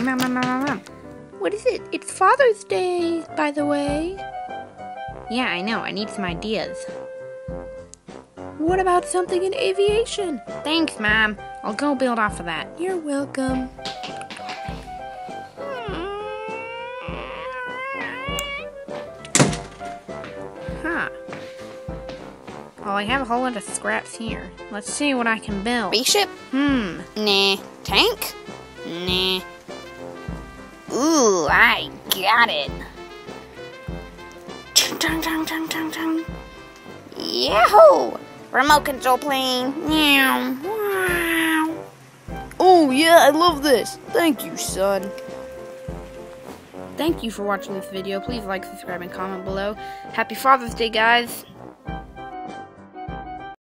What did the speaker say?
What is it? It's Father's Day, by the way. Yeah, I know. I need some ideas. What about something in aviation? Thanks, Mom. I'll go build off of that. You're welcome. Huh. Well, I have a whole lot of scraps here. Let's see what I can build. Spaceship? Hmm. Nah. Tank? Nah. Ooh, I got it. Chung. Yahoo! Remote control plane. Meow. Oh, yeah, I love this. Thank you, son. Thank you for watching this video. Please like, subscribe, and comment below. Happy Father's Day, guys.